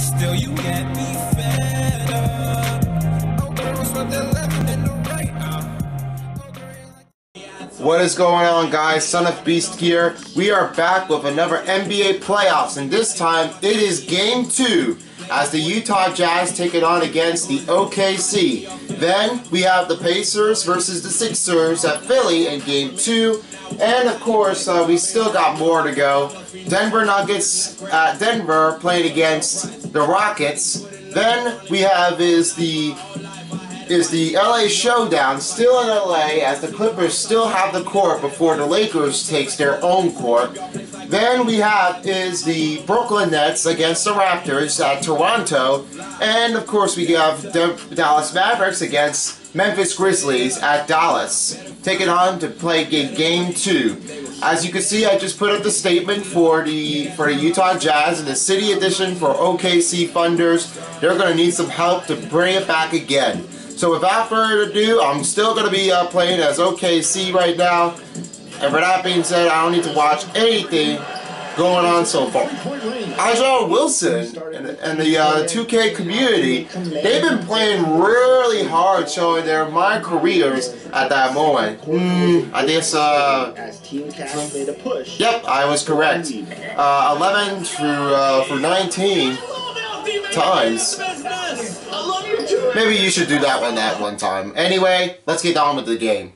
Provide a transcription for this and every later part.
Still, you get me fed. Oh, What is going on guys? Son of Beast here. We are back with another NBA playoffs and this time it is game two as the Utah Jazz take it on against the OKC. Then we have the Pacers versus the Sixers at Philly in game two. And of course, uh, we still got more to go. Denver Nuggets at Denver playing against the Rockets. Then we have is the is the LA Showdown still in LA as the Clippers still have the court before the Lakers takes their own court. Then we have is the Brooklyn Nets against the Raptors at Toronto, and of course we have the Dallas Mavericks against Memphis Grizzlies at Dallas, taking on to play game, two. As you can see, I just put up the statement for the for the Utah Jazz and the City Edition for OKC Funders. They're going to need some help to bring it back again. So without further ado, I'm still going to be uh, playing as OKC right now. And for that being said, I don't need to watch anything going on so far. Isaiah Wilson and, and the uh, 2K community, they've been playing really hard showing their my careers at that moment. Hmm, I guess, uh, yep, I was correct. Uh, 11 through, uh, for 19 times. Maybe you should do that one that one time. Anyway, let's get on with the game.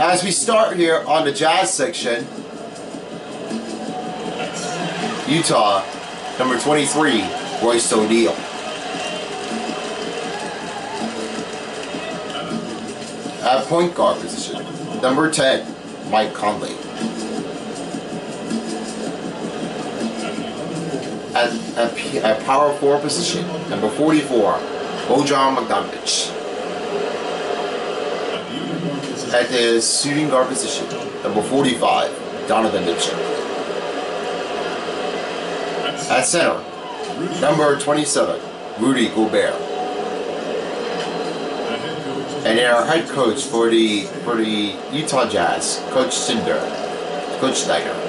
As we start here on the jazz section, Utah, number 23, Royce O'Neal. At point guard position, number 10, Mike Conley. At, at, at power forward position, number 44, Bojan Bogdanovic. At the shooting guard position, number 45, Donovan Mitchell. At center, number 27, Rudy Gobert. And our head coach for the for the Utah Jazz, Coach Cinder, Coach Snyder.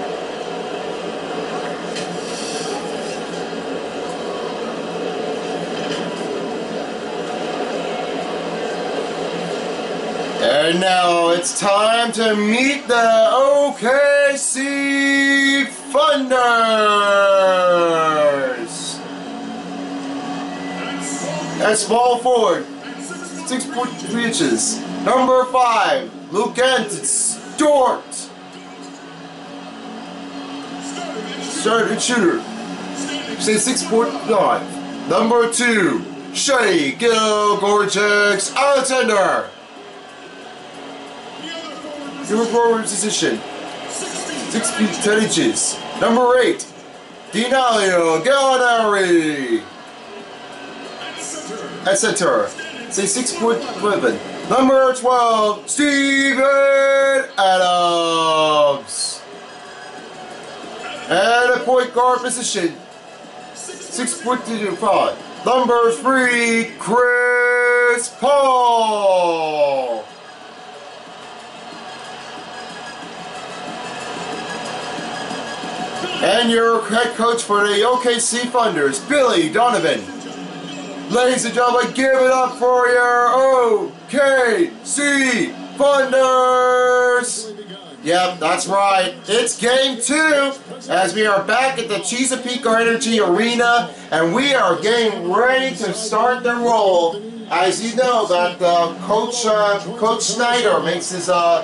And now it's time to meet the OKC Thunders. At small forward, six foot three inches. Number five, Luke Stort. Starting shooter. Say six foot nine. Number two, Shea Gil Gorgex Alexander. Number forward position. Six feet ten inches. Number eight, Dinalio Gallinari. At center, say six foot eleven. Number twelve, Steven Adams. And a point guard position, six foot five. Number three, Chris Paul. And your head coach for the OKC Funders, Billy Donovan. Ladies and gentlemen, give it up for your OKC Funders! Yep, that's right. It's game two as we are back at the Chesapeake Energy Arena and we are getting ready to start the roll. As you know, that uh, Coach uh, Coach Snyder makes his uh,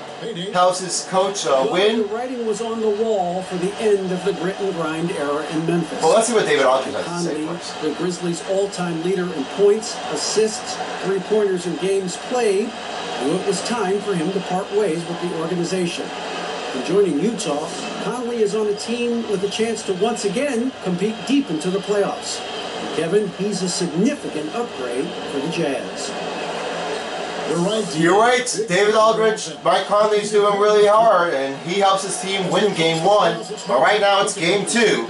helps his coach uh, The writing was on the wall for the end of the grit and grind era in Memphis. Well, let's see what David Aldridge has to say Conley, first. the Grizzlies' all-time leader in points, assists, three-pointers, and games played, knew it was time for him to part ways with the organization. And joining Utah, Conley is on a team with a chance to once again compete deep into the playoffs. Kevin, he's a significant upgrade for the Jazz. You're right. You're right, David Aldridge. Mike Conley's doing really hard, and he helps his team win game one. But right now it's game two.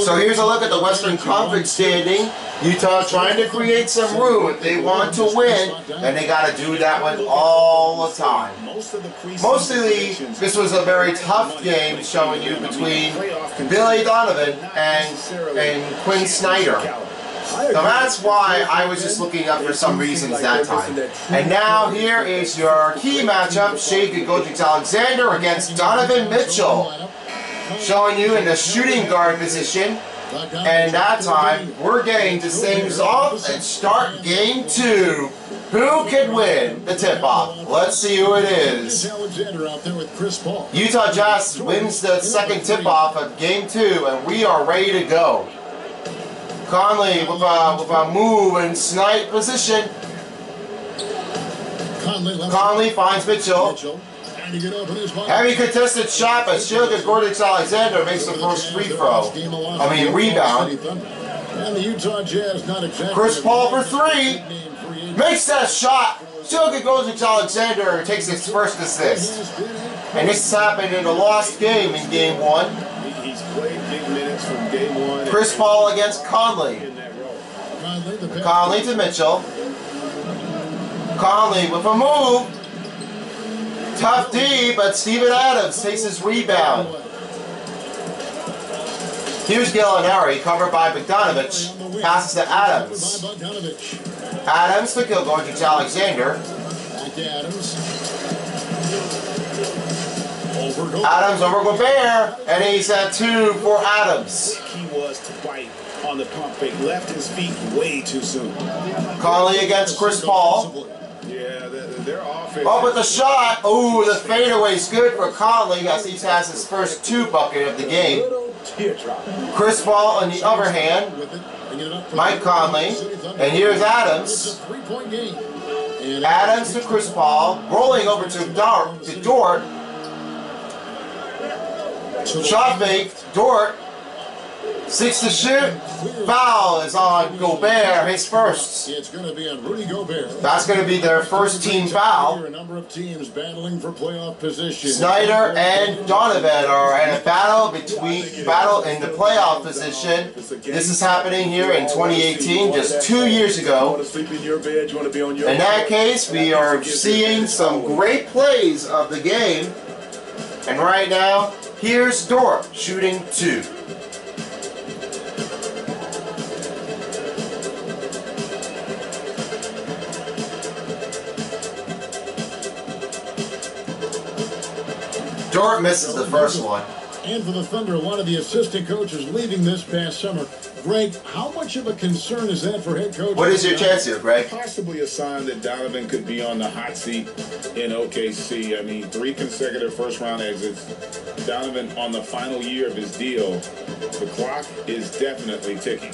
So here's a look at the Western Conference standing. Utah trying to create some room if they want to win, and they got to do that one all the time. Most of the Mostly, this was a very tough game showing you between Billy Donovan and and Quinn Snyder. So that's why I was just looking up for some reasons that time. And now here is your key matchup, Shai Gilgeous-Alexander against Donovan Mitchell. Showing you in the shooting guard position. And that time, we're getting to things off and start game two. Who can win the tip-off? Let's see who it is. Utah Jazz wins the second tip-off of game two, and we are ready to go. Conley with a, with a move in snipe position. Conley finds Mitchell. Heavy contested shot, but Shilgis Gordix Alexander makes the first free throw. I mean, rebound. And the Utah Jazz not exactly. Chris Paul for three. Makes that shot. Shilgis Gordix Alexander takes his first assist. And this happened in a lost game in game one. Chris Paul against Conley. Conley to Mitchell. Conley with a move. Tough D, but Steven Adams takes his rebound. Here's Gallinari, covered by Bogdanovich. Passes to Adams. Adams to Alexander. Back to Adams. Over to Adams over Gobert, and he's at two for Adams. He was to bite on the pump fake. Left his feet way too soon. Conley against Chris Paul. Oh, but the shot, ooh, the fadeaway's good for Conley. As he has his first two bucket of the game. Chris Paul, on the other hand, Mike Conley, and here's Adams. Adams to Chris Paul, rolling over to Dort, to Dort, shot fake, Dort, six to shoot, foul is on Gobert, his first. It's going to be on Rudy Gobert. That's going to be their first team foul. A number of teams battling for playoff position. Snyder and Donovan are in a battle between battle in the playoff position. This is happening here in 2018, just two years ago. in your bed? You want to be on your In that case, we are seeing some great plays of the game. And right now, here's Dort shooting two. Dort misses the first one. And for the Thunder, a lot of the assistant coaches leaving this past summer. Greg, how much of a concern is that for head coach? What is your chance here, Greg? Possibly a sign that Donovan could be on the hot seat in OKC. I mean, three consecutive first round exits. Donovan on the final year of his deal. The clock is definitely ticking.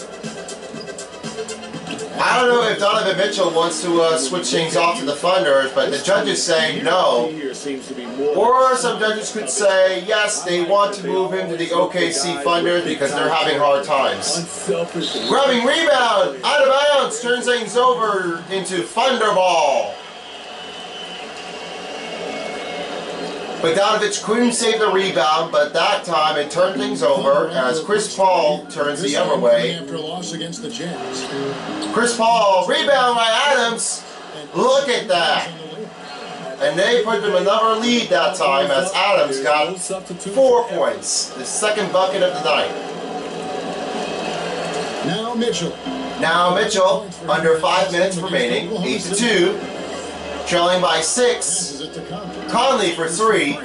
I don't know if Donovan Mitchell wants to uh, switch things off to the Thunders, but the judges say no. Or some judges could say yes, they want to move him to the OKC Thunders because they're having hard times. Grabbing rebound, out of bounds, turns things over into Thunderball. Bogdanovich couldn't save the rebound, but that time it turned things over as Chris Paul turns the other way. After a loss against the Jazz. Chris Paul, rebound by Adams. Look at that. And they put them another lead that time as Adams got four points, the second bucket of the night. Now Mitchell. Now Mitchell, under five minutes remaining, 8 to 2, trailing by six. Conley. For three.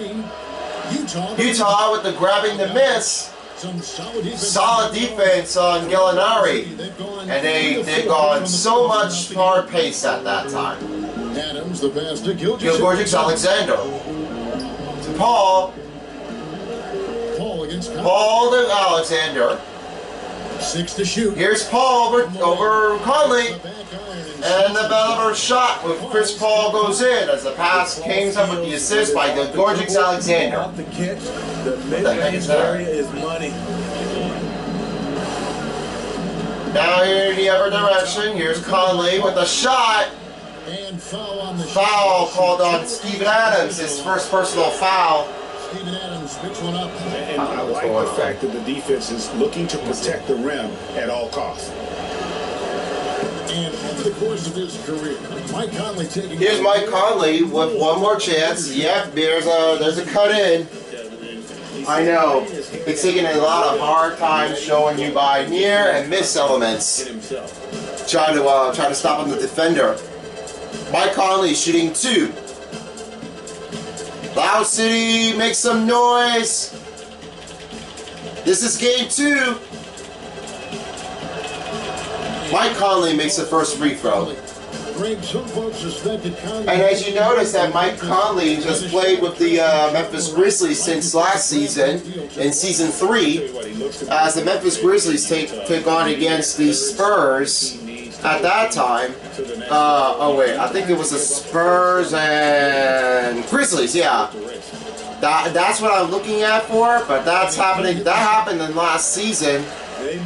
Utah. With the grabbing the miss. Solid defense. On Gallinari. And they, they've gone so much hard pace at that time. Adams, the pass to Gilgeous. Gilgorgix Alexander. To Paul. Paul against. Paul to Alexander. Six to shoot. Here's Paul over, over Conley. The back iron And the better shot with Chris Paul goes in as the pass came up with the assist by Gilgorgix Alexander. Off the catch, the the heck is mid-range area is money. Now here in the other direction, here's Conley with a shot. And foul on the Foul called on Steven Adams, his first personal foul. Steven Adams picks one up. And I like the fact that the defense is looking to protect the rim at all costs. And over the course of his career, Mike Conley taking. Here's Mike Conley with one more chance. Yep, there's a there's a cut in. I know. It's taking a lot of hard time showing you by near and miss elements. Trying to uh, try to stop on the defender. Mike Conley shooting two. Loud City, make some noise. This is game two. Mike Conley makes the first free throw. And as you notice that Mike Conley just played with the uh, Memphis Grizzlies since last season, in season three, as the Memphis Grizzlies take, take on against the Spurs at that time. Uh, oh wait, I think it was the Spurs and Grizzlies, yeah. That, that's what I'm looking at for, but that's happening. That happened in last season,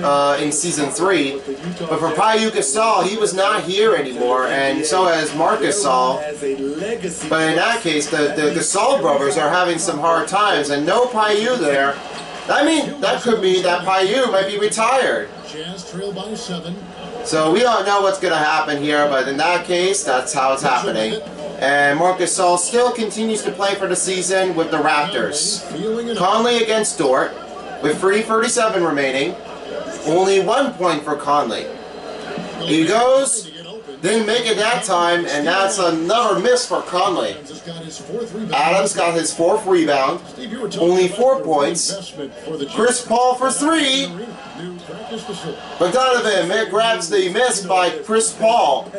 uh, in season three. But for Payu Gasol, he was not here anymore, and so as Marcus Gasol. But in that case, the, the Gasol brothers are having some hard times, and no Payu there. I mean, that could mean that Payu might be retired. Jazz trail by seven. So we don't know what's going to happen here, but in that case, that's how it's happening. And Marcus Gasol still continues to play for the season with the Raptors. Conley against Dort with 3.37 remaining. Only one point for Conley. He goes, didn't make it that time, and that's another miss for Conley. Adams got his fourth rebound. Only four points. Chris Paul for three. But Donovan. Grabs the miss by Chris Paul.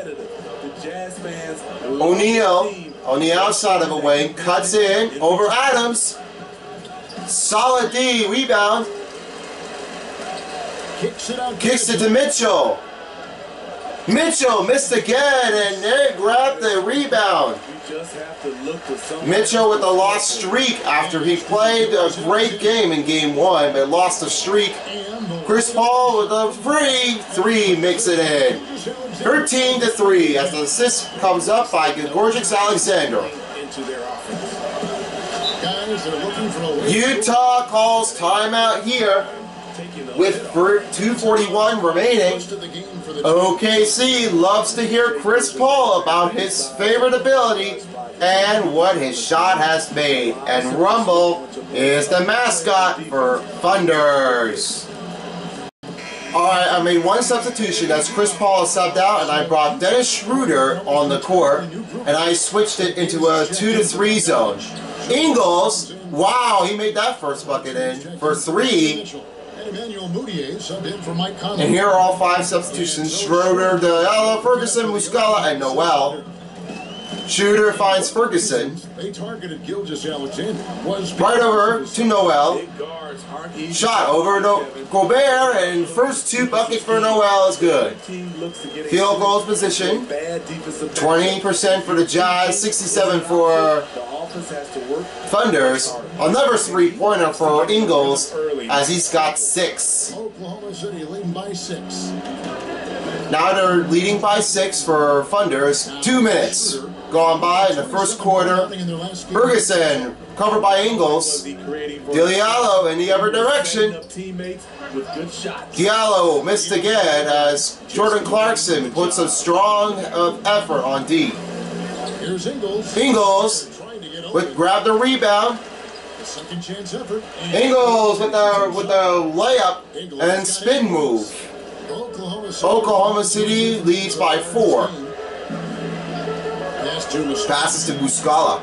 O'Neal on the outside of a wing cuts in over Adams. Solid D rebound. Kicks it out. Kicks it to Mitchell. Mitchell missed again and they grabbed the rebound. Mitchell with a lost streak after he played a great game in game one but lost a streak. Chris Paul with a free three makes it in. 13 to 3 as the assist comes up by Gorgix Alexander. Utah calls timeout here with for 241 remaining. OKC loves to hear Chris Paul about his favorite ability and what his shot has made. And Rumble is the mascot for Thunders. Alright, I made one substitution as Chris Paul subbed out and I brought Dennis Schroeder on the court and I switched it into a 2 to 3 zone. Ingles, wow, he made that first bucket in for 3. And Emmanuel Mudiay subbed in for Mike Conley. And here are all five substitutions. Schroeder, Diallo, Ferguson, Muscala, and Noel. Shooter finds Ferguson. They targeted Gilgeous-Alexander. Was Right over to Noel. Shot over to Gobert, and first two buckets for Noel is good. Field goals position. 20% for the Jazz, 67 for Thunders. Another three-pointer for Ingles, as he's got six. Oklahoma City leading by six. Now they're leading by six for Thunders. Two minutes gone by in the first quarter. Ferguson covered by Ingles. Diallo in the other direction. Diallo missed again as Jordan Clarkson puts a strong of effort on D. Ingles. With grab the rebound. Ingles with the with the layup and spin move. Oklahoma City leads by four. Pass. Passes to Muscala.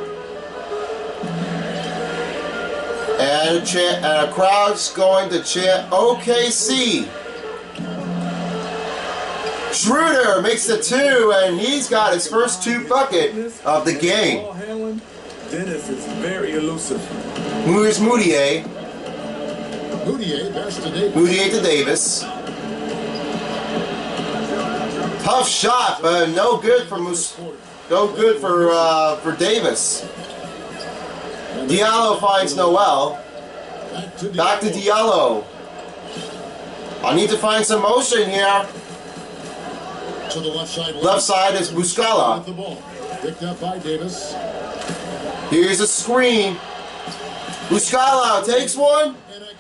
And a, and a crowd's going to chant OKC. Schroeder makes the two, and he's got his first two bucket of the game. Dennis is very elusive. Here's Mudiay. Mudiay, pass to Davis. Mudiay to Davis. Tough shot, but no good for Mus- no good for uh, for Davis. Diallo finds Noel. Back to Diallo. I need to find some motion here. To the left side. Left side is Muscala. Picked up by Davis. Here's a screen. Muscala takes one.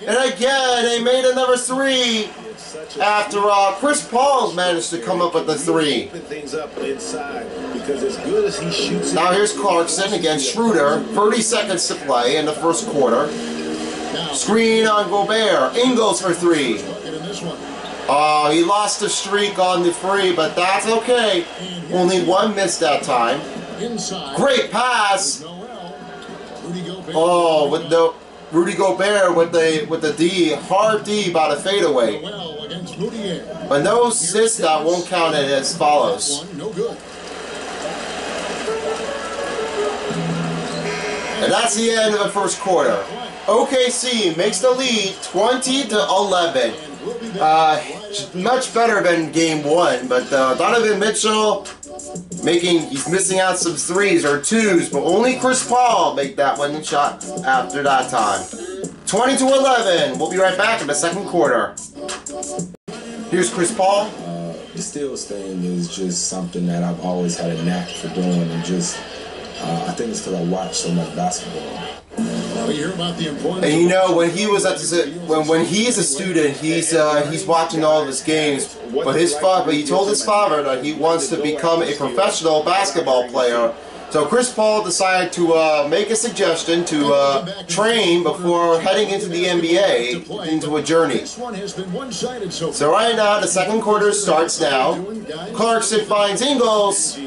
And again, they made a number three after all, Chris Paul's managed to come up with the three. Open things up inside because as good as he shoots. Now here's Clarkson against Schroeder. 30 seconds to play in the first quarter. Screen on Gobert. Ingles for three. Bucket in this one. Oh, he lost the streak on the free, but that's okay. Only one missed that time. Great pass. Noel. Rudy Gobert. Oh, with the Rudy Gobert with the with the D, hard D by the fadeaway. But no assist that won't count it as follows. And that's the end of the first quarter. OKC makes the lead 20 to 11. And we'll be back Uh, much better than game one, but uh, Donovan Mitchell making he's missing out some threes or twos, but only Chris Paul make that one shot after that time. 20 to 11. We'll be right back in the second quarter. Here's Chris Paul. the steals thing is just something that I've always had a knack for doing, and just uh, I think it's because I watch so much basketball. Well, you hear about the importance And you know when he was at the, when when he's a student, he's uh, he's watching all of his games. But his father, he told his father that he wants to become a professional basketball player. So Chris Paul decided to uh, make a suggestion to uh, train before heading into the NBA into a journey. So right now the second quarter starts now. Clarkson finds Ingles.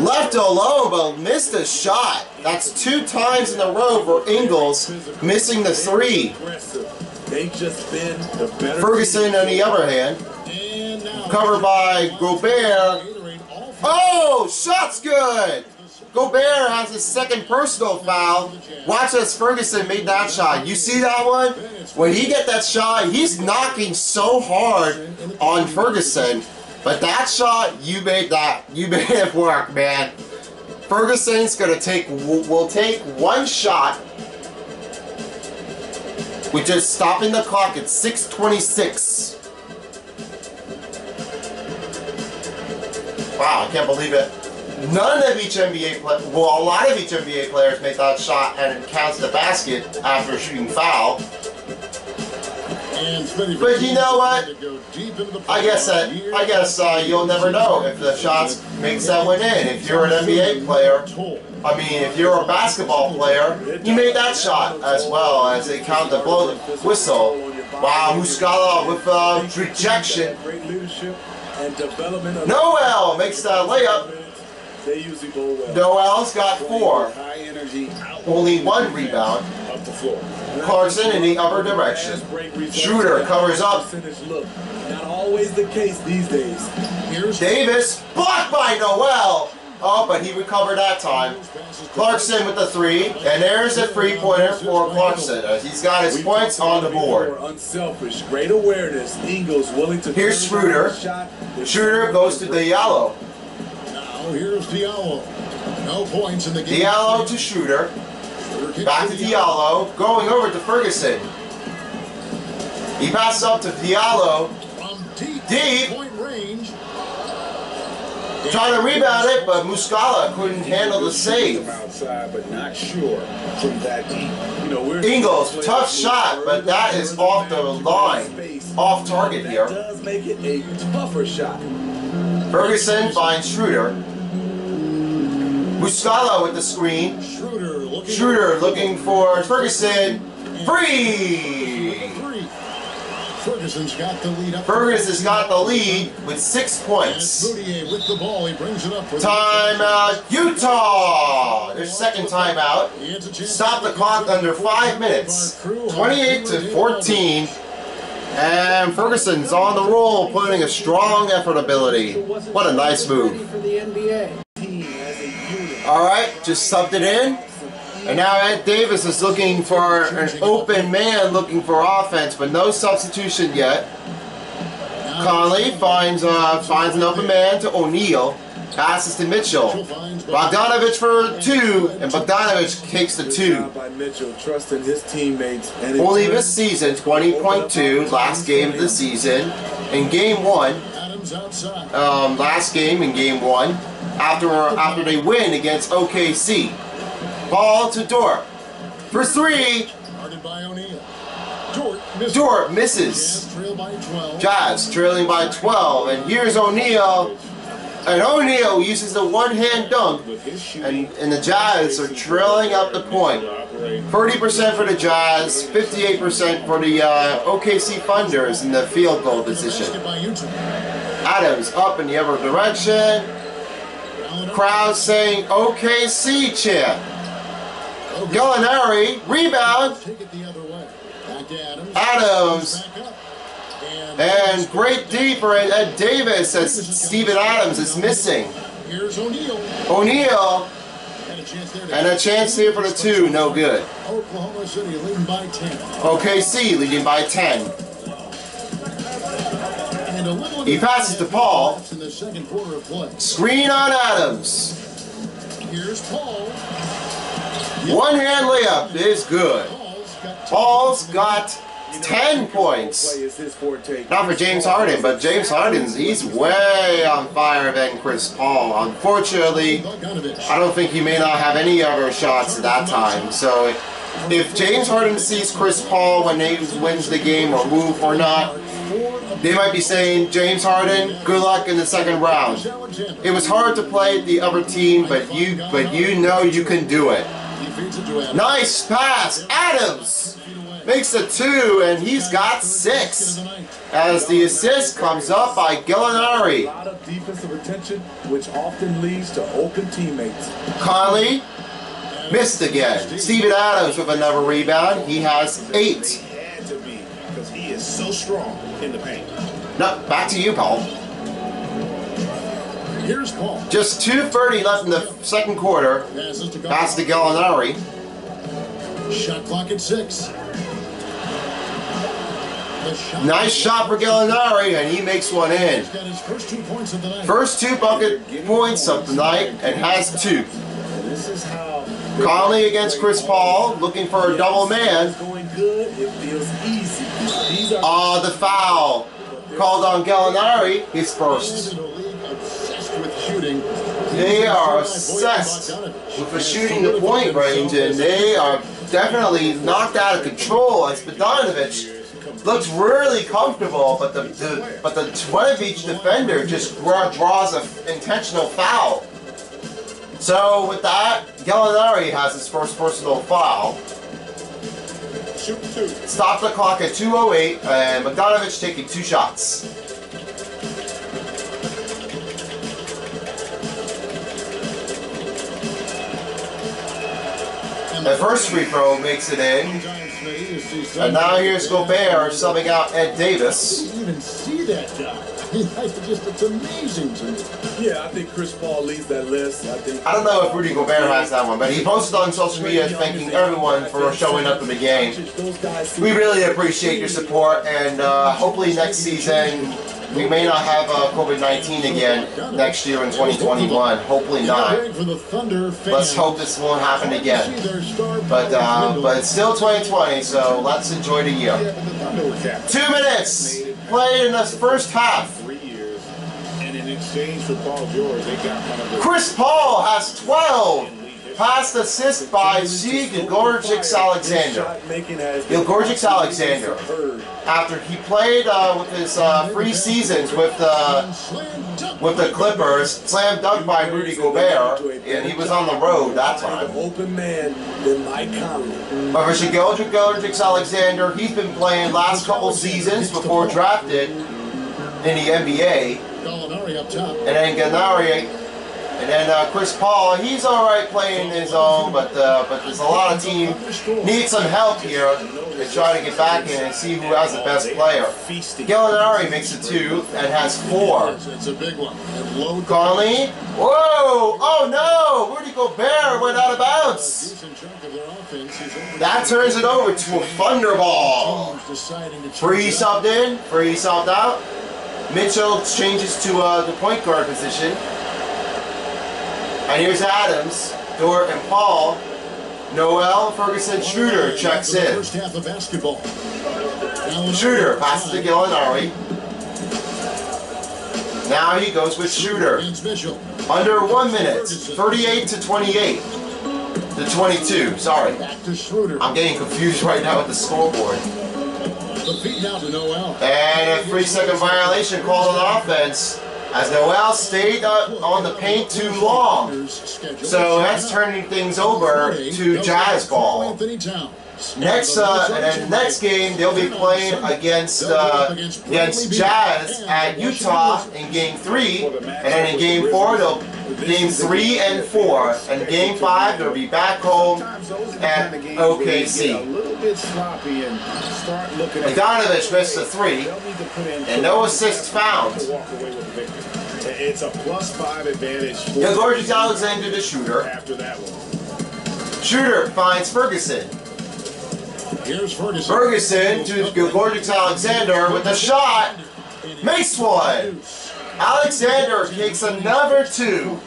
Left alone, but missed a shot. That's two times in a row for Ingles missing the three. Ferguson, on the other hand, covered by Gobert. Oh, shot's good. Gobert has his second personal foul. Watch as Ferguson made that shot. You see that one? When he get that shot, he's knocking so hard on Ferguson. But that shot, you made that. You made it work, man. Ferguson's gonna take. Will take one shot. With just stopping the clock at 6:26. Wow, I can't believe it. None of each NBA play, well, a lot of each NBA players make that shot and it counts the basket after shooting foul. But you know what? to go deep into the I guess that I guess uh, you'll never know if the shots makes that one in. If you're an NBA player, I mean, if you're a basketball player, you made that shot as well as they count the blow the whistle. Wow, Muscala with uh, rejection. And development of Noel makes that layup. They usually go well. Noel's got four, High energy only one rebound. up the floor. Clarkson in the other direction. Schroeder covers up. Not always the case these days. Here's Davis blocked by Noel. Oh, but he recovered that time. Clarkson with the three, and there's a three pointer for Clarkson he's got his points on the board. Unselfish, great awareness. Ingles willing to. Here's Schroeder. Schroeder goes to Diallo. now here's Diallo. No points in the game. Diallo to Schroeder. Back to Diallo, going over to Ferguson. He passes up to Diallo, deep. Trying to rebound it, but Muscala couldn't handle the save. Outside, but not sure from that. You know, we're Ingles, tough shot, but that is off the line. Off target here. Does make it a tougher shot. Ferguson finds Schroeder. Muscala with the screen. Schroeder looking. Schroeder looking for Ferguson. Free! Three. Ferguson's got the lead up. Fergus has got the lead with six points. Mudiay with the ball. He brings it up for Timeout, Utah! Their second timeout. He has a chance Stop the clock under five minutes. 28 to 14. And Ferguson's on the roll, putting a strong effort ability. What a nice move. for the NBA. Team as a unit. All right, just subbed it in. And now Ed Davis is looking for an open man, looking for offense, but no substitution yet. Conley finds uh, finds an open man to O'Neal, passes to Mitchell. Bogdanovich for two, and Bogdanovich takes the two. Mitchell, trusting his teammates. Only this season, 20.2, last game of the season. In game one, um, last game in game one, after after they win against OKC. Ball to Dort for three. Guarded by O'Neal. Dort misses. Dort misses. Jazz trail by 12. Trailing by 12, and here's O'Neal And O'Neal uses the one-hand dunk, With his shooting, and, and the Jazz are trailing up the point. 30% for the Jazz, 58% for the uh, OKC Thunders in the field goal position. Basket by Utah. Adams up in the other direction. Crowd saying OKC chant. Gallinari, rebound, Take it the other way. Back to Adams. Adams. And great D for Ed Davis as Steven Adams is missing. Here's O'Neal. O'Neal And a chance there to and a chance here for the two, no good. Oklahoma City leading by 10. OKC leading by 10. And a little He passes to Paul. in the second quarter of play. Screen on Adams. Here's Paul. One hand layup is good. Paul's got 10 points. Not for James Harden, but James Harden's he's way on fire than Chris Paul. Unfortunately, I don't think he may not have any other shots at that time. So if James Harden sees Chris Paul when he wins the game or move or not, they might be saying, James Harden, good luck in the second round. It was hard to play the other team, but you but you know you can do it. He feeds it to Adams. Nice pass, Adams makes a two, and he's got six. As the assist comes up by A lot of defensive attention, which often leads to open teammates. Conley missed again. Steven Adams with another rebound. He has eight. He had to be because he is so strong in the paint. No, back to you, Paul. Here's Paul. Just 2.30 left in the second quarter. Pass to Gallinari. Shot clock at six. Shot Nice shot for Gallinari, and he makes one in. He's got his first two points of the night. First two bucket points of the night, and has two. And this is how Conley against Chris Paul, looking for a double man. It's going good. It feels easy. These Ah, the foul called on Gallinari, his first. Shooting. They are obsessed with the shooting the point range, and they are definitely knocked out of control. As Bogdanovich looks really comfortable, but the, the but the one of each defender just draws an intentional foul. So with that, Gallinari has his first personal foul. Shoot two. Stop the clock at 2:08, and Bogdanovich taking two shots. The first free throw makes it in, and now here's Gobert subbing out Ed Davis. didn't even see that guy. It's just it's amazing to me. Yeah, I think Chris Paul leads that list. I think. I don't know if Rudy Gobert has that one, but he posted on social media thanking everyone for showing up in the game. We really appreciate your support, and uh, hopefully next season we may not have uh, COVID-19 again next year in 2021. Hopefully not. For the Thunder fans. Let's hope this won't happen again. See their star But uh, but it's still 2020, so let's enjoy the year. Yeah, but the Thunder were capped. Two minutes played in the first half. Three years. And in exchange for Paul George, they got one of Chris Paul has 12. Passed assist by Sig Gorgix Alexander. Gilgorgix Alexander. After he played uh, with his uh, three seasons with the with the Clippers, slam dunk by Rudy Gobert, and he was on the road that time. Open man Mike Conley. But for Shigildrick Gilgorgix Alexander, he's been playing last couple seasons before drafted in the NBA. Gallinari up top. And then Gennari, and then uh, Chris Paul, he's all right playing his own, but uh, but there's a lot of team need some help here to try to get back in and see who has the best player. Gallinari makes it two and has four. It's, a big one. Conley, whoa, oh no, Rudy Gobert went out of bounds. That turns it over to a thunderball. Free subbed in, free subbed out. Mitchell changes to uh, the point guard position. And here's Adams, Dort, and Paul. Noel Ferguson Schroeder checks in. First half of basketball. Schroeder passes to Gallinari. Now he goes with Schroeder. Under one minute, 38 to 28. To 22, sorry. Back to Schroeder. I'm getting confused right now with the scoreboard. The feed now to Noel. And a three second violation called on offense as Noel stayed on the paint too long. So that's turning things over to Jazz ball. Next, uh, and next game they'll be playing against uh, against Jazz at Utah in Game Three, and then in Game Four they'll Game Three and Four, and Game Five they'll be back home at OKC. Bit sloppy and start looking at Bogdanovich missed a three, They'll need to put in and no assists found. to walk away with the victory. It's a plus five advantage for Gilgeorgis Alexander the shooter. after that one. Shooter finds Ferguson. Here's Ferguson. Ferguson to Gilgeorgis Alexander with a shot. Makes one. Alexander takes another two.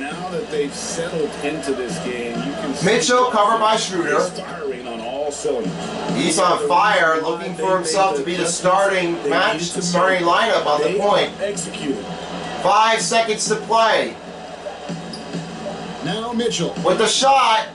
Now that they've settled into this game, you can see Mitchell covered by Schroeder. He's firing on all cylinders. He's on fire, looking for himself to be the starting match, the starting lineup on the point. Executed. Five seconds to play. Now Mitchell. With the shot,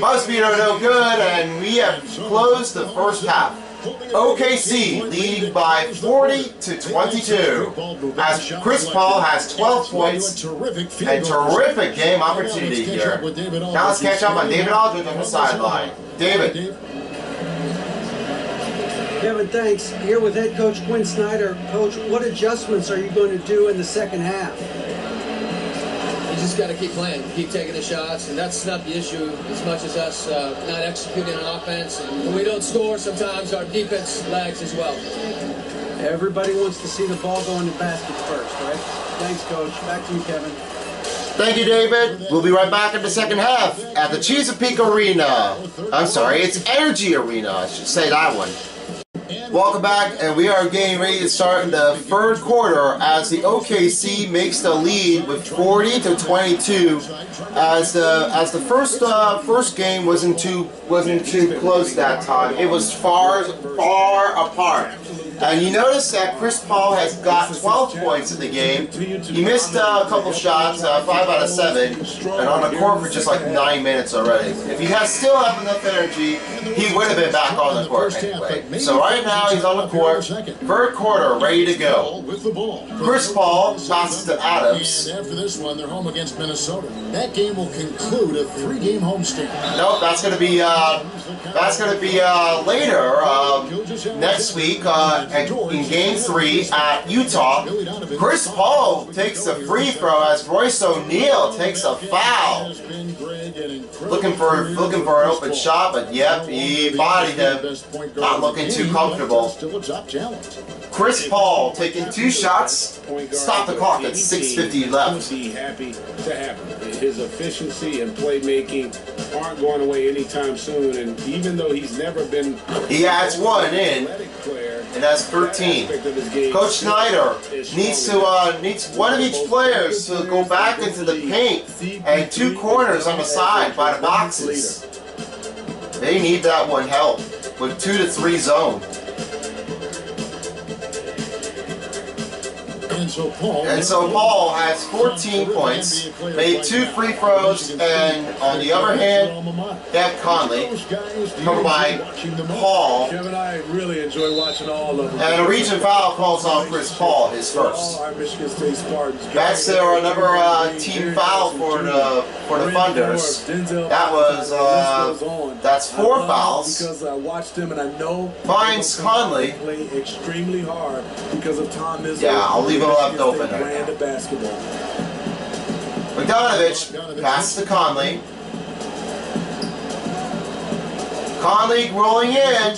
buzz beater no good, and we have closed the first half. OKC leading by 40 to 22 as Chris Paul has 12 points and terrific game opportunity here. Now let's catch up on David Aldridge on the sideline. David. Kevin, thanks. Here with head coach Quinn Snyder. Coach, what adjustments are you going to do in the second half? You just got to keep playing, keep taking the shots, and that's not the issue as much as us uh, not executing on offense. And when we don't score, sometimes our defense lags as well. Everybody wants to see the ball go in the basket first, right? Thanks, coach. Back to you, Kevin. Thank you, David. We'll be right back in the second half at the Chesapeake Arena. I'm sorry, it's Energy Arena. I should say that one. Welcome back, and we are getting ready to start in the third quarter as the OKC makes the lead with 40 to 22. As the as the first uh, first game wasn't too wasn't too close that time. It was far far apart. And you notice that Chris Paul has got 12 points in the game. He missed uh, a couple shots, uh, five out of seven, and on the court for just like nine minutes already. If he has still have enough energy, he would have been back on the court anyway. So right now he's on the court, third quarter, ready to go. Chris Paul passes to Adams. And after this one, they're home against Minnesota. That game will conclude a three-game homestand. Nope, that's gonna be uh, that's gonna be uh, later um, next week uh, at- in Game Three at Utah. Chris Paul takes a free throw as Royce O'Neal takes a foul. Looking for looking for an open shot, but yep, he bodied him. Not looking too comfortable. Chris Paul taking two shots. Stop the clock at 6:50 left. His efficiency and playmaking aren't going away anytime soon. And even though he's never been He adds one in, player, and that's 13. aspect of his game Coach Snyder needs to uh, needs one of each players to go back into the paint and two corners on the side by the boxes. They need that one help with two to three zone. And so Paul. And so Paul has 14 points, made two free throws, and on the other hand, Dev Conley, covered by Paul, Kevin, I really enjoy watching all of them. and a region foul calls on Chris Paul, his first. All our Michigan That's their another uh, team foul for the for the Thunders. That was uh, that's four fouls. Because I watched them and I know Finds Conley. play extremely hard because of Tom. Yeah, I'll leave left open right now. basketball. Bogdanovich passes to Conley. Conley rolling in.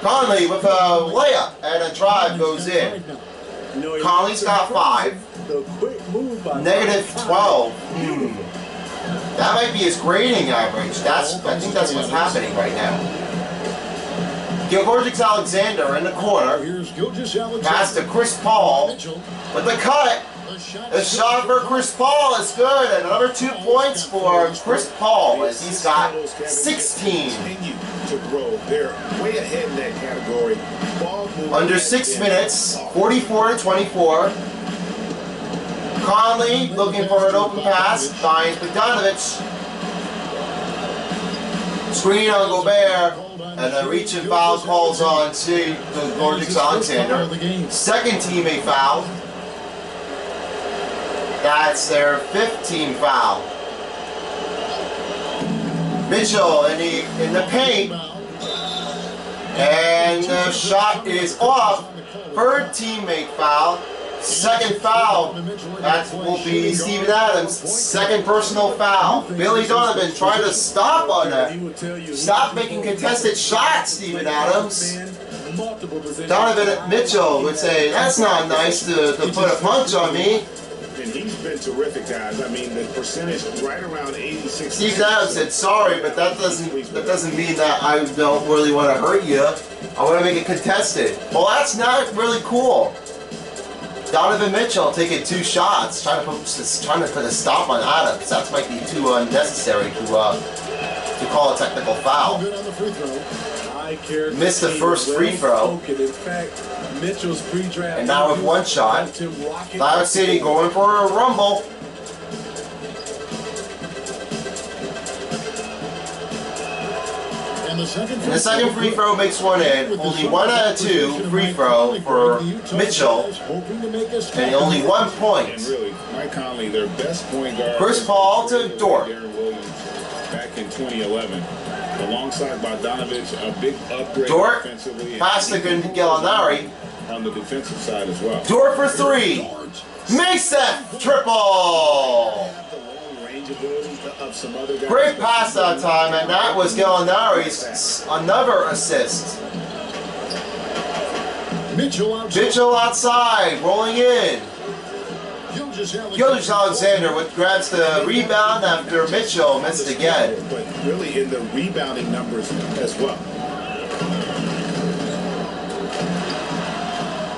Conley with a layup and a drive goes in. You know, he- Conley's got five. The quick move by Negative Tom. 12. Hmm. That might be his grading average. That's I think that's what's happening right now. Gilgorgix Alexander in the corner. Here's Gilgeous-Alexander. Pass to Chris Paul with the cut. The shot for Chris Paul is good. Another two points for Chris Paul as he's got 16. Continue to grow. They're way ahead in that category. Under six minutes, 44 to 24. Conley looking for an open pass, finds Bogdanovich. Screen on Gobert, and And a reach and foul calls on to Gorgeous Alexander. Second teammate foul. That's their fifth team foul. Mitchell in the in the paint, and the shot is off. Third teammate foul. Second foul. That will be Steven Adams. Second personal foul. Billy Donovan trying to stop on that. Stop making contested shots, Steven Adams. Donovan Mitchell would say, that's not nice to, to put a punch on me. And he's been terrific, guys. I mean, the percentage right around 86. Steve Adams said sorry, but that doesn't that doesn't mean that I don't really want to hurt you. I want to make it contested. Well, that's not really cool. Donovan Mitchell taking two shots, trying to put trying to put a stop on Adams. That might be too unnecessary to uh, to call a technical foul. Good on the. Missed the first free throw. Fact, And now with one shot, helped him rocket Cloud City going for a rumble. And the second And the second free throw makes one in. Only one out of two free throw for Mitchell, and only one point. really, Mike Conley, their best point guard. Chris Paul to Dort. Back in 2011. Alongside Bogdanovich, a big upgrade Dort Pass to Gallinari. On the defensive side as well. Dort for three. Makes that triple. The long range ability of some other guys. Great pass that time, and that was Gallinari's another assist. Mitchell outside. Mitchell outside, rolling in. Gilgeous-Alexander with grabs the rebound after Mitchell missed again. But really in the rebounding numbers as well.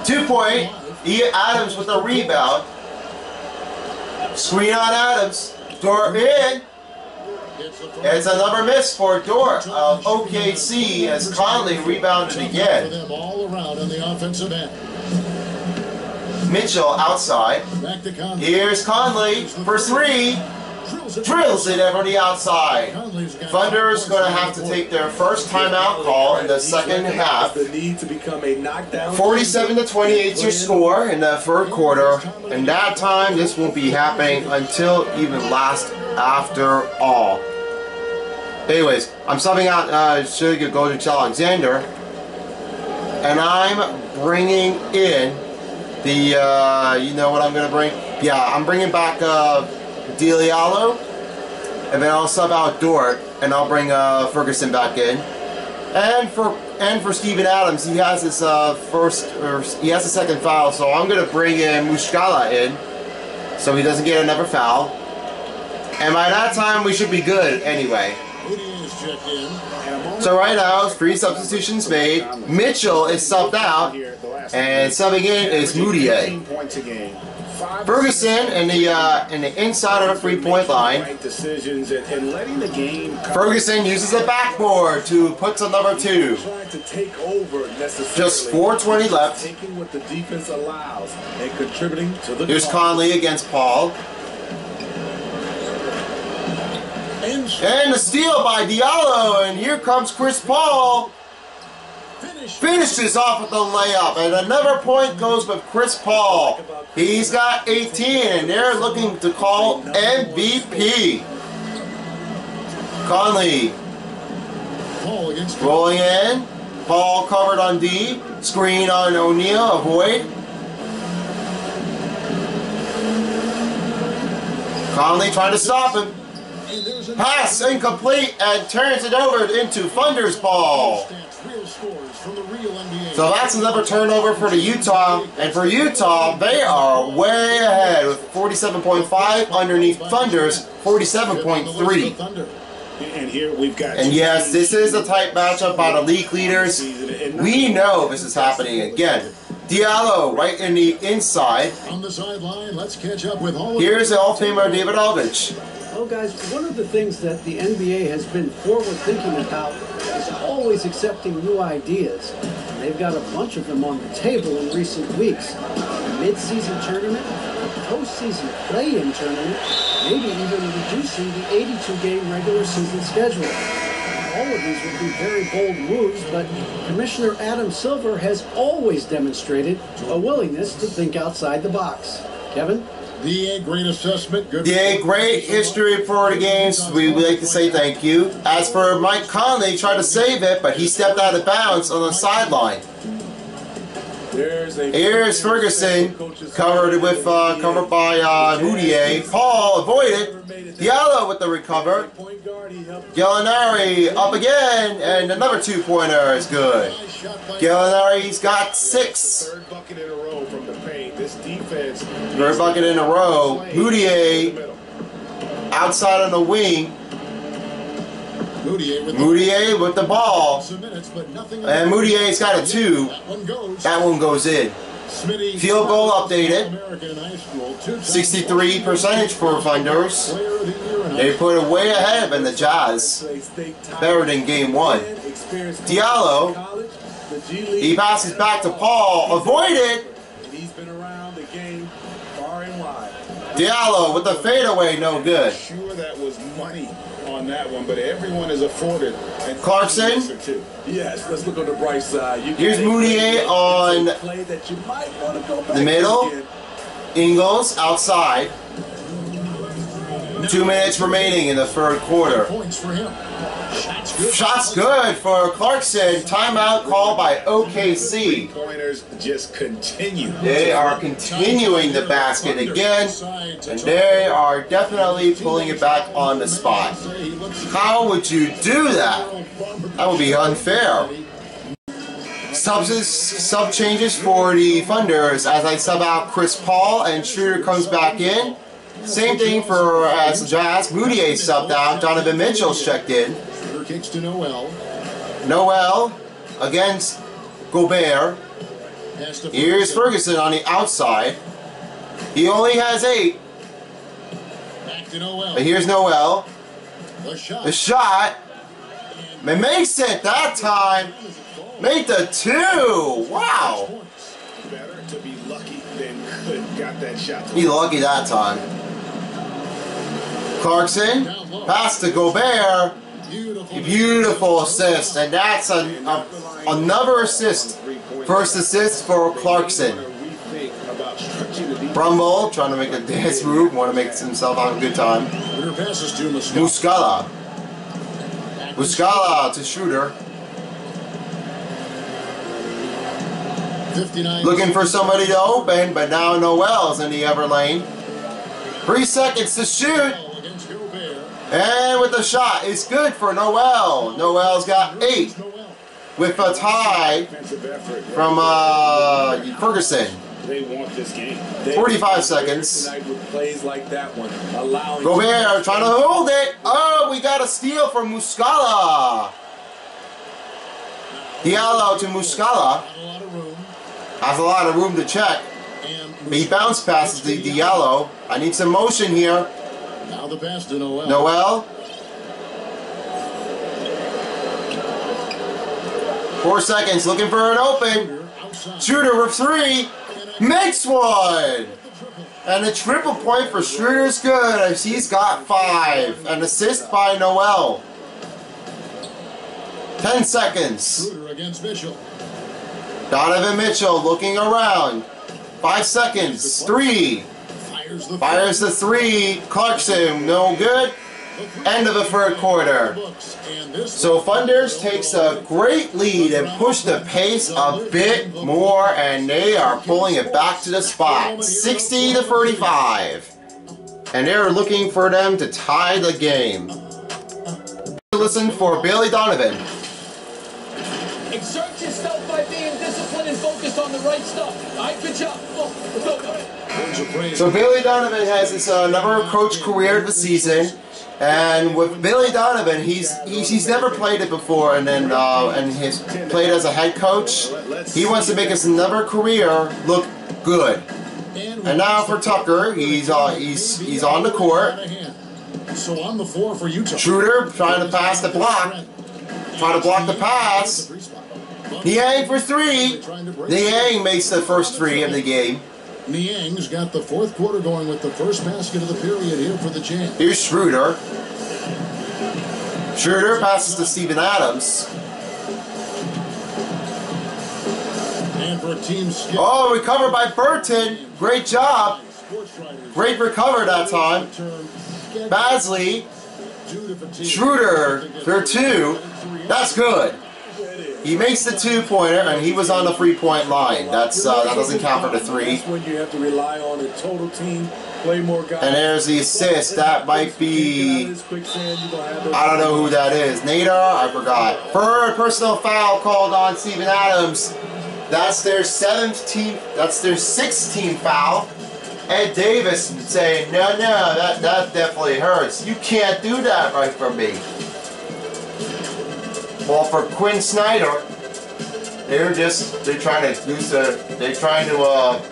Two point. E. Adams with a rebound. Screen on Adams. Dort in. It's another miss for Dort of OKC as Conley rebounded again. all around on the offensive end. Mitchell outside. Back to Conley. Here's Conley for three. Drills it over the outside. Thunder's going to have to take their first timeout call in the second half. The need to become a knockdown. 47 to 28 is your score in the third quarter, and that time this won't be happening until even last after all. Anyways, I'm subbing out uh, Sugar Golden Alexander, and I'm bringing in the, uh, you know what I'm going to bring? Yeah, I'm bringing back uh, Diallo, and then I'll sub out Dort, and I'll bring uh, Ferguson back in. And for and for Steven Adams, he has his uh, first or he has a second foul, so I'm gonna bring in Muscala in, so he doesn't get another foul. And by that time, we should be good anyway. So right now, three substitutions made. Mitchell is subbed out, and subbing in is Mudiay. 15 points a game. Five Ferguson in the uh, in the inside of the three-point line. Right decisions and, and letting the game come Ferguson uses a backboard to put to number two. Trying to take over necessarily. Just 4:20 left. Taking what the defense allows and contributing to the. Here's. Conley against Paul. And And the steal by Diallo, and here comes Chris Paul. Finishes off with the layup, and another point goes with Chris Paul. He's got 18, and they're looking to call MVP. Conley rolling in. Paul covered on D. Screen on O'Neale, avoid. Conley trying to stop him. Pass incomplete and turns it over into Thunder's ball. Stats, real scores from the real NBA. So that's another turnover for the Utah. And for Utah, they are way ahead with 47.5 underneath Thunder's 47.3. And here we've got. And yes, this is a tight matchup by the league leaders. We know this is happening again. Diallo right in the inside. On the sideline, let's catch up with all of Here's the Hall of Famer David Aldridge. Well, guys, one of the things that the NBA has been forward thinking about is always accepting new ideas. They've got a bunch of them on the table in recent weeks. A mid-season tournament, a postseason play-in tournament, maybe even reducing the 82-game regular season schedule. all of these would be very bold moves, but Commissioner Adam Silver has always demonstrated a willingness to think outside the box. Kevin? DA, great assessment. Good. DA, great history for the games. We would like to say thank you. As for Mike Conley, tried to save it, but he stepped out of bounds on the sideline. Here's Ferguson, covered with uh, covered by uh, Mudiay. Paul avoided. Diallo with the recover. point guard. He helped Gallinari up again, and another two-pointer is good. Gallinari's got six. Third bucket in a row from the paint. This defense. Third bucket in a row. Mudiay outside on the wing. Mudiay with Mudiay with the ball. the minutes, but And Mudiay's got a two. That one goes. That one goes in. Smitty, Field goal updated. American in high school, two-time 63 percentage for Thunders. Player of the year in high They put it way ahead of in the Jazz. Better than game one. Diallo. college, the G League. He passes back to Paul. Avoided. And he's been around the game far and wide. Diallo with the fadeaway, no good. Sure, that was money on that one, but everyone is afforded. And Clarkson? Yes, let's look on the bright side. You Here's Mudiay on play that you might want to go back the middle. again. Ingles outside. Two minutes remaining in the third quarter. points for him. Shots good. For Clarkson. Timeout call by OKC. Pointers just continue. They are continuing the basket again, and they are definitely pulling it back on the spot. How would you do that? That would be unfair. Subs sub changes for the Thunders as I sub out Chris Paul and Schroeder comes back in. Same thing for uh, as the Jazz. Mudiay subbed out. Donovan Mitchell checked in. Kicks to Noel. Noel against Gobert. Here's Ferguson on the outside. He only has eight. Back to Noel. But here's Noel. The shot. The shot. Makes it that time. Make the two. Wow. Better to be lucky than good. Got that shot. He lucky that time. Clarkson. Pass to Gobert. Beautiful. Assist. And that's a, a- another assist. First assist for Clarkson. Brumble trying to make a dance move. Want to make himself have a good time. Shooter Muscala. Muscala. To Schroeder. Looking for somebody to open, but now Noel's in the other lane. Three seconds to shoot. And with a shot, it's good for Noel. Noel's got eight with a tie from uh, Ferguson. They want this game. They 45 seconds. Plays like that one, allowing Gobert trying to hold it. Oh, we got a steal from Muscala. Diallo to Muscala. Not a lot of room. Has a lot of room to check. He bounce passes to Diallo. I need some motion here. Now the pass to Noel. Noel. Four seconds, looking for an open. Shooter with three. Makes one. And a triple point for Schroeder's good as he's got five. An assist by Noel. Ten seconds. Against Mitchell. Donovan Mitchell looking around. Five seconds. Three. Fires the Fires the three. Clarkson, no good. End of the third quarter. books. And this So Thunders takes a great lead and push the pace a bit more, and they are pulling it back to the spot, 60 to 35. And they're looking for them to tie the game. Listen for Billy Donovan. Exert yourself by being disciplined and focused on the right stuff. I All right, good job. Go, go. words of praise. So Billy Donovan has his uh, number coach career of the season, and with Billy Donovan, he's he's, he's never played it before, and then uh, and he's played as a head coach. He wants to make his another career look good. And now for Tucker, he's uh, he's he's on the court. So on the floor for Utah. Schroeder trying to pass the block, trying to block the pass. Niang for three. Niang makes the first three of the game. Niang's got the fourth quarter going with the first basket of the period here for the Jazz. Here's Schroeder. Schroeder passes to Steven Adams. And for team skip. Oh, recovered by Burton. Great job. Great recover that time. Bazley, Schroeder, they're two. That's good. He makes the two-pointer, and he was on the three-point line. That's uh, that doesn't count for the three. That's when you have to rely on a total team, play more guys. And there's the assist. That might be I don't know who that is. Nader? I forgot. Third personal foul called on Steven Adams. That's their seventh team. That's their team foul. Ed Davis saying, no, no, that, that definitely hurts. You can't do that right from me. Well, for Quin Snyder, they're just they're trying to use the they're trying to uh,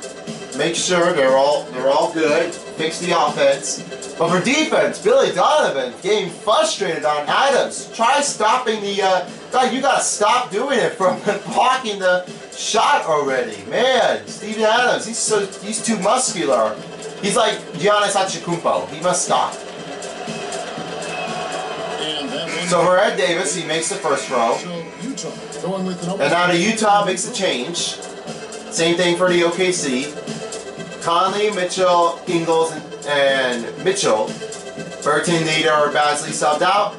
make sure they're all they're all good, fix the offense. But for defense, Billy Donovan getting frustrated on Adams. Try stopping the uh, God, you gotta stop doing it from blocking the shot already. Man, Steven Adams, he's so he's too muscular. He's like Giannis Antetokounmpo. He must stop. So for Ed Davis, he makes the first row. So Utah going with an And now the Utah makes a change. Same thing for the OKC. Conley, Mitchell, Ingles, and, and Mitchell. Burton, Nader, Bazley subbed out.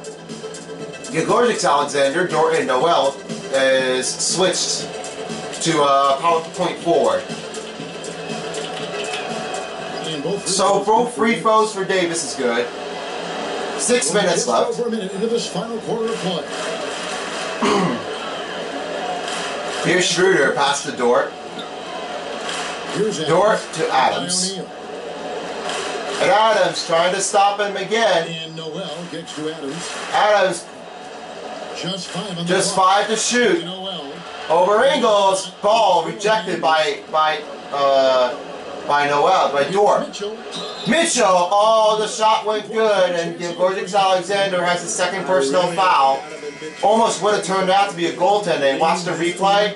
Gagorgic Alexander, Jordan, Noel is switched to uh, power point forward. And both free So both free throws for Davis is good. Six Well, minutes left. Over a minute into this final quarter of play. Here's Schroeder past the Dort. Here's Dort to Adams. And Adams trying to stop him again. And Noel gets to Adams. Adams Just five on just five to shoot. Noel. Over Ingles, ball rejected by by uh by Noel, by Dort. Mitchell. Mitchell, oh the shot went good, and Gorgix Alexander has his second personal foul. Almost would have turned out to be a goaltending. Watch the replay.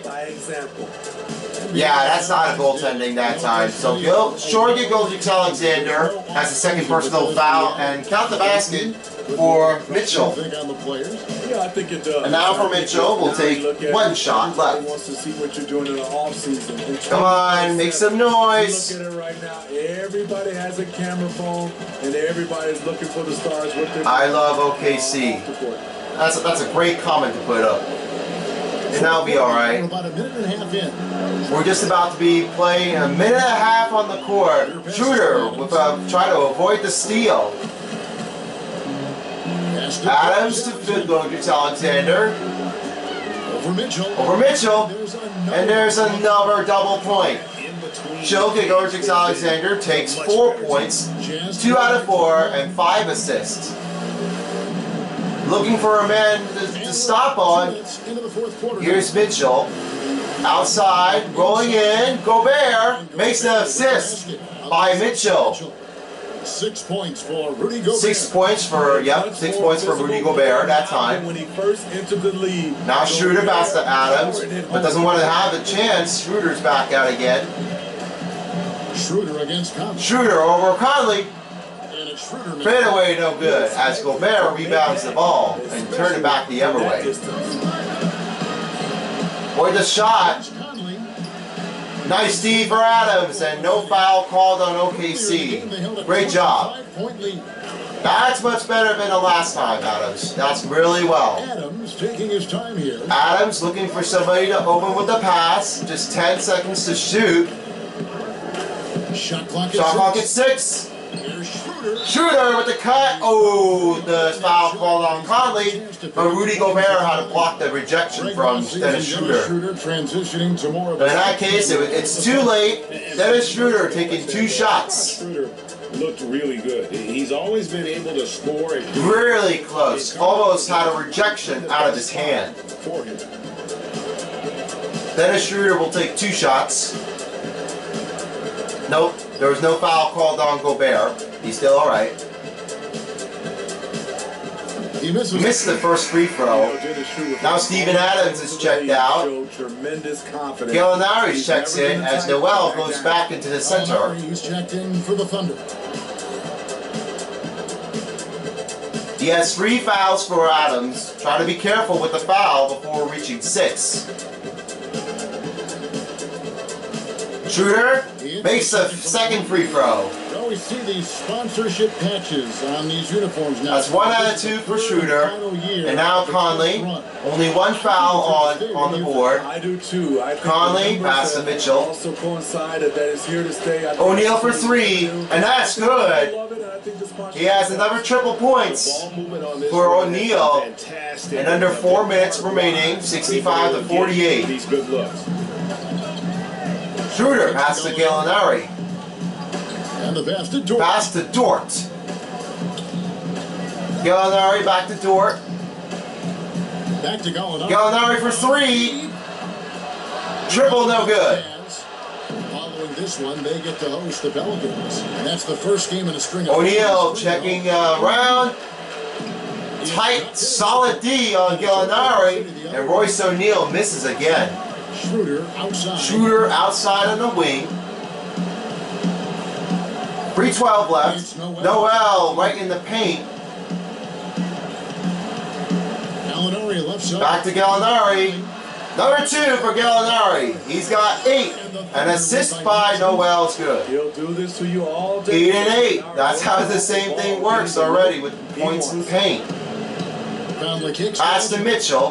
Yeah, that's not a goaltending that time. So Gil, Shorty Gorgix Alexander has his second personal foul and count the basket for Mitchell. Think on the players. Yeah, I think it does. And now for Mitchell, we'll take one shot left. wants to see what you're doing in the offseason. Come on, make some noise. Look at it right now. Everybody has a camera phone, and everybody's looking for the stars. What they're I love OKC. off the court. That's a, that's a great comment to put up. And that'll be all right. We're about a minute and a half in. We're just about to be playing a minute and a half on the court. Shooter with a try to avoid the steal. Pass to Adams to Alexander Over Mitchell. over Mitchell, There's and there's another double point. Jokic Goldrich Alexander takes four points, two out of four, and five assists. Looking for a man to, to stop on. Into the fourth quarter. Here's Mitchell. Outside, rolling in. Gobert makes the assist by Mitchell. Six points for Rudy Gobert. Six points for, yep, six points for Rudy Gobert that time. When he first entered the league. Now Schroeder pass to Adams, but doesn't want to have a chance. Schroeder's back out again. Schroeder against Conley. Schroeder over Conley. And it's Schroeder now. Fade away no good as Gobert rebounds the ball and turn it back the other way. Boy, the shot. Nice D for Adams and no foul called on OKC. Great job. That's much better than the last time, Adams. That's really well. Adams taking his time here. Adams looking for somebody to open with the pass. Just 10 seconds to shoot. Shot clock Shot clock at at six. Six. Here's Schroeder. Shooter with the cut. Oh, the foul called on Conley. But Rudy Gobert had to block the rejection from Dennis Schroeder. Transitioning to more of But in that case, it, it's too late. Dennis Schroeder taking two shots. Looked really good. He's always been able to score Really close. Almost had a rejection out of his hand. Dennis Schroeder will take two shots. Nope, there was no foul called on Gobert. He's still alright. He misses. He missed the first free throw. Now Steven Adams is checked out. Showed tremendous confidence. Gallinari checks in as Noel goes back into the center. Oh, He's checked in for the Thunder. He has three fouls for Adams. Try to be careful with the foul before reaching six. Schroeder makes a second free throw. You always see these sponsorship patches on these uniforms now. That's one out of two for Schroeder. And now Conley. Only one foul on, on the board. I do too. I think Conley, the numbers pass to Mitchell. Also coincided that it's here to stay. I O'Neale for three, and that's good. I love it, and I think the He has another triple points Ball movement on this for one O'Neale. Fantastic. And under four minutes remaining, 65 to 48. These good looks. Schroeder pass to Gallinari. And the pass to Dort. Pass to Dort. Gallinari back to Dort. Back to Gallinari. Gallinari for three. Triple no good. Following this one, they get to host the Pelicans. And that's the first game in a string of O'Neale checking uh, around. Tight, solid D on Gallinari. And Royce O'Neale misses again. Schroeder outside. Shooter outside on the wing. 312 left. Noel right in the paint. Gallinari left side. Back to Gallinari. Number two for Gallinari. He's got eight. An assist by Noel Noel's good. He'll do this to you all day. Eight and eight. That's how the same thing works already with points and paint. Conley. Pass to Mitchell.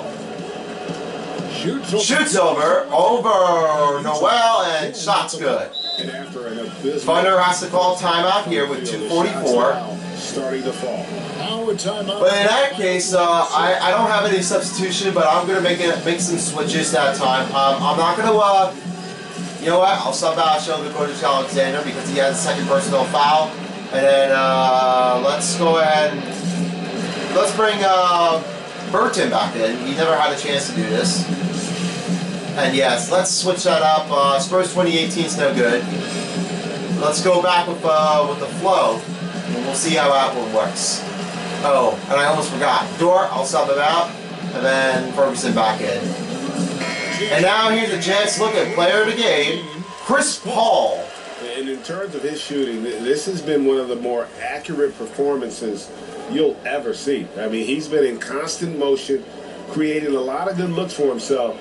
Shoots over. Shoots over. Over Noel and shot's good. And after an abysmal Thunder has to call timeout here with 244. starting to fall. But in that case, uh, I, I don't have any substitution, but I'm gonna make it make some switches that time. Um, I'm not gonna, uh, you know what? I'll sub out Sheldon Kojic Alexander because he has a second personal foul, and then uh, let's go ahead and let's bring uh, Burton back in. He never had a chance to do this. And yes, let's switch that up. Uh, Spurs 2018 is no good. Let's go back with uh, with the flow, and we'll see how that one works. Oh, and I almost forgot. Door, I'll sub him out, and then Ferguson back in. And now here's a chance look at player of the game, Chris Paul. And in terms of his shooting, this has been one of the more accurate performances you'll ever see. I mean, he's been in constant motion, creating a lot of good looks for himself.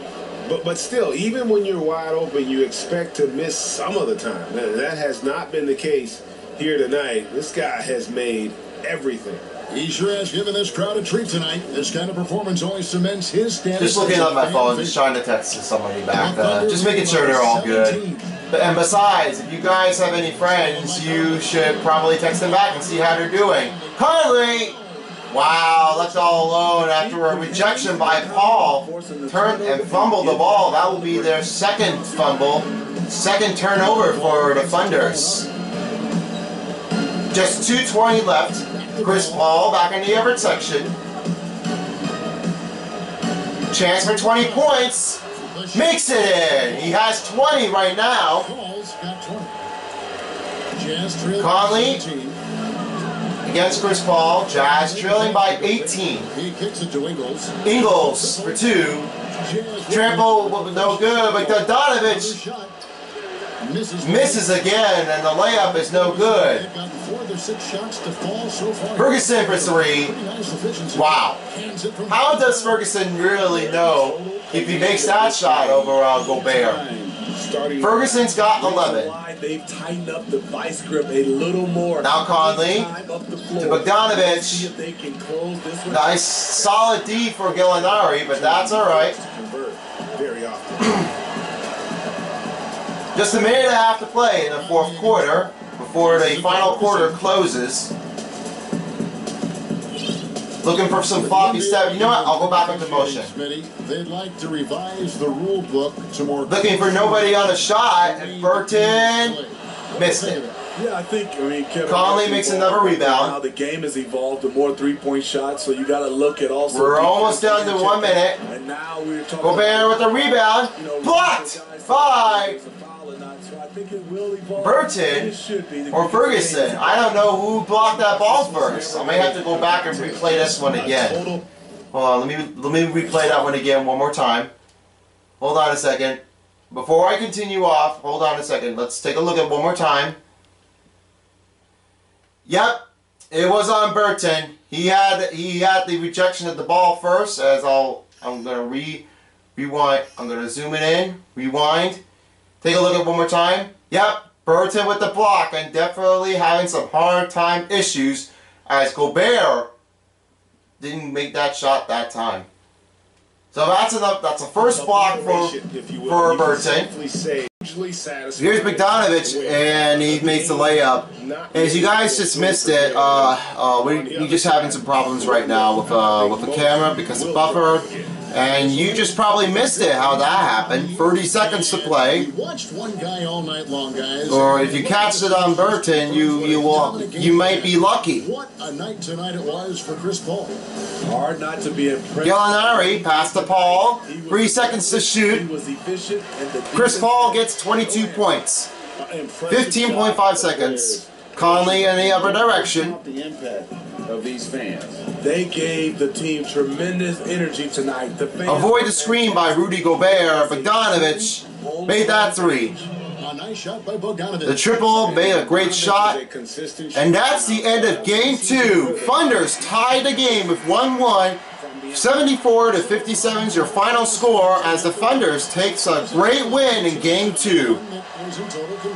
But but still, even when you're wide open, you expect to miss some of the time. That that has not been the case here tonight. This guy has made everything. He sure has given this crowd a treat tonight. This kind of performance only cements his status. Just looking as a at my phone, just trying to text somebody back. Uh, just making sure they're all good. And besides, if you guys have any friends, you should probably text them back and see how they're doing. Conley! Wow, left all alone after a rejection by Paul. Turned and fumbled the ball. That will be their second fumble. Second turnover for the Funders. Just 2.20 left. Chris Paul back in the Everett section. Chance for 20 points. Makes it in. He has 20 right now. Paul's got 20. Jazz trail Conley. 17. Against Chris Paul. Jazz trailing by 18. He kicks it to Ingles. Ingles for two. Trample, no good, but shot. Misses. again, and the layup is no good. They've gotten four of six shots to fall so far. Ferguson for three. Pretty nice efficiency. Wow. Hands it from How does Ferguson really know if he makes that shot over uh, Gobert? Starting Ferguson's got 11. Why they've tightened up the vice grip a little more. Now Conley Time up the floor. to Bogdanovich. See if they can close this one. Nice solid D for Gallinari, but that's all right. Just a minute and a half to play in the fourth quarter before the final quarter closes. Looking for some floppy stuff. You know what? I'll go back into motion. Smitty, they'd like to revise the rule book to more. Looking for nobody on a shot, and Burton missed it. Yeah, I think. I mean, Kevin. Conley makes another rebound. Now the game has evolved to more three-point shots, so you got to look at also. We're almost down to one minute. And now we're talking. Gobert with the rebound. you know, Blocked. guys- Five. It's a foul or not, so I think it will evolve. Burton It should be. or Ferguson. I don't know who blocked that ball first. I may have to go back and replay this one again. Hold on, let me let me replay that one again one more time. Hold on a second. Before I continue off, hold on a second. Let's take a look at it one more time. Yep. It was on Burton. He had he had the rejection of the ball first. As I'll I'm gonna re rewind. I'm gonna zoom it in. Rewind. Take a look at it one more time. Yep, Burton with the block and definitely having some hard time issues as Gobert didn't make that shot that time. So that's enough. That's a first block for If you will. for Burton. safely say, hugely satisfied Here's Bogdanovich, and he makes the layup. As you guys just missed it, uh, uh, we we just having some problems right now with uh, with the camera because of buffer, and you just probably missed it how that happened. 30 seconds to play, watched one guy all night long, guys. or if you catch it on Burton, you you will you might be lucky. What a night tonight it was for Chris Paul. Hard not to be impressed. Gallinari pass to Paul, three seconds to shoot. was efficient and the Chris Paul gets 22 points, Uh, 15.5 seconds. Conley in the other direction. The impact of these fans. They gave the team tremendous energy tonight. The fans Avoid the screen by Rudy Gobert. Bogdanovich made that three. A nice shot by Bogdanovich. The triple made a great shot. And that's the end of game two. Thunders tied the game with 1-1. 74 to 57 is your final score as the Thunders takes a great win in game two.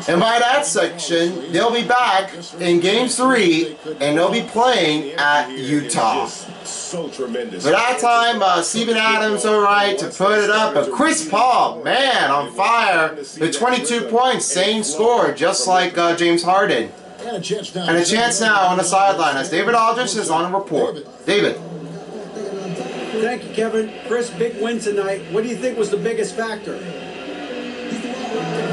And by that section, they'll be back in game three and they'll be playing at Utah. Just so tremendous. For that time, uh, Steven Adams alright to put it up, but Chris Paul, man, on fire. The 22 points, same score, just like uh, James Harden. And a chance now. On the sideline as David Aldridge is on a report. David. Thank you, Kevin. Chris, big win tonight. What do you think was the biggest factor? I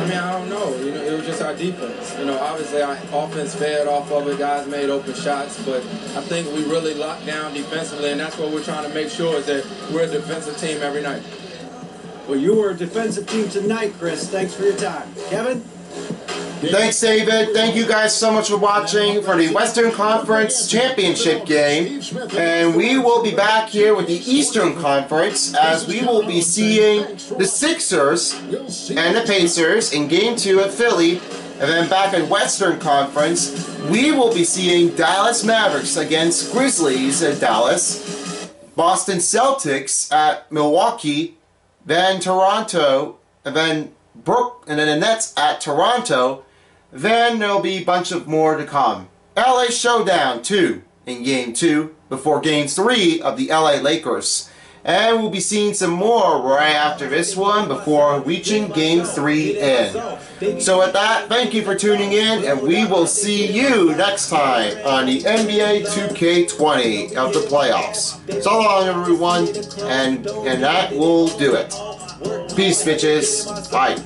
mean, I don't know. You know, it was just our defense. You know, obviously our offense fed off of it. Guys made open shots, but I think we really locked down defensively, and that's what we're trying to make sure is that we're a defensive team every night. Well, you were a defensive team tonight, Chris. Thanks for your time. Kevin? Thanks, David. Thank you guys so much for watching for the Western Conference Championship game. And we will be back here with the Eastern Conference as we will be seeing the Sixers and the Pacers in game two at Philly. And then back in Western Conference, we will be seeing Dallas Mavericks against Grizzlies at Dallas, Boston Celtics at Milwaukee, then Toronto, and then Brook, and then the Nets at Toronto. Then there'll be a bunch of more to come. LA Showdown 2 in Game 2 before Game 3 of the LA Lakers. And we'll be seeing some more right after this one before reaching Game 3 in. So with that, thank you for tuning in and we will see you next time on the NBA 2K20 of the playoffs. So long everyone, and, and that will do it. Peace bitches. Bye.